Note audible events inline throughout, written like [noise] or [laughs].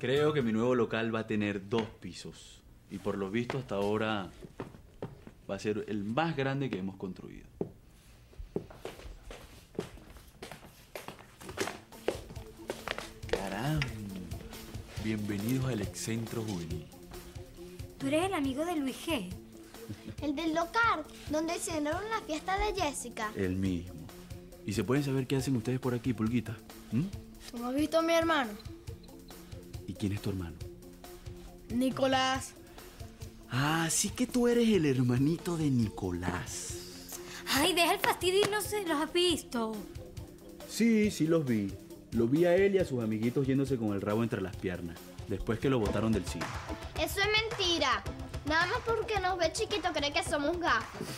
Creo que mi nuevo local va a tener dos pisos. Y por lo visto hasta ahora va a ser el más grande que hemos construido. Caramba. Bienvenidos al Excentro Juvenil. Tú eres el amigo de Luis G. El del local, donde hicieron la fiesta de Jessica. El mismo. ¿Y se pueden saber qué hacen ustedes por aquí, Pulguita? ¿Mm? ¿No has visto a mi hermano? ¿Y quién es tu hermano? Nicolás. Ah, sí que tú eres el hermanito de Nicolás. Ay, deja el fastidio y no se los has visto. Sí, sí los vi. Lo vi a él y a sus amiguitos yéndose con el rabo entre las piernas, después que lo botaron del cine. Eso es mentira. Nada más porque nos ve chiquito cree que somos gafos.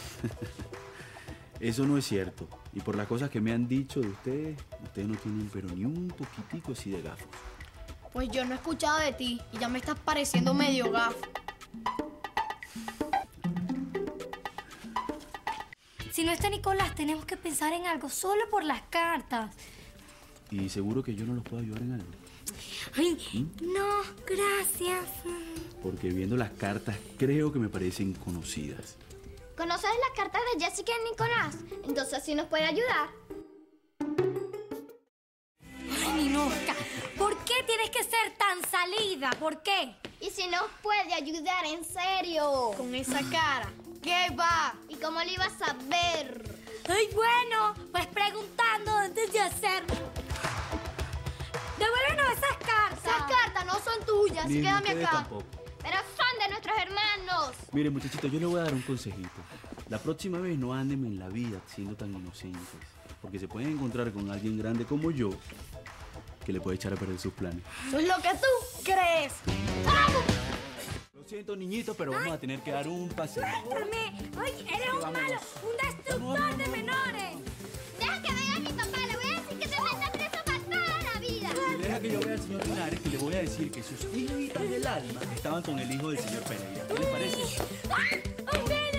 [laughs] Eso no es cierto. Y por las cosas que me han dicho de ustedes, ustedes no tienen pero ni un poquitico así de gafos. Pues yo no he escuchado de ti y ya me estás pareciendo medio gafo. Si no está Nicolás, tenemos que pensar en algo solo por las cartas. Y seguro que yo no los puedo ayudar en algo. Ay, no, gracias. Porque viendo las cartas creo que me parecen conocidas. ¿Conoces las cartas de Jessica y Nicolás? Entonces sí nos puede ayudar. ¿Por qué? Y si nos puede ayudar en serio. Con esa cara. ¿Qué va? ¿Y cómo le ibas a ver? Ay, bueno, pues preguntando antes de hacerlo. Devuélvenos esas cartas. Esas cartas no son tuyas, Ni quédame acá. tampoco. Pero son de nuestros hermanos. Mire, muchachitos, yo le voy a dar un consejito. La próxima vez no anden en la vida siendo tan inocentes. Porque se pueden encontrar con alguien grande como yo que le puede echar a perder sus planes. Eso es lo que tú crees. Lo siento, niñitos, pero vamos a tener que dar un paseo. Suéltame. Ay, eres un malo, un destructor de menores. Deja que vea a mi papá. Le voy a decir que te meta preso para toda la vida. Y deja que yo vea al señor Linares y le voy a decir que sus hijitas del alma estaban con el hijo del señor Pereira. ¿Qué les parece? ¡Ay, ay,